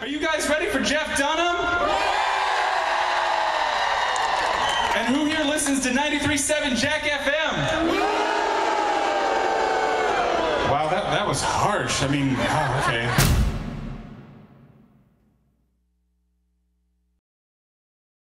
Are you guys ready for Jeff Dunham? And who here listens to 93.7 Jack FM? Wow, that, that was harsh. I mean, oh, okay.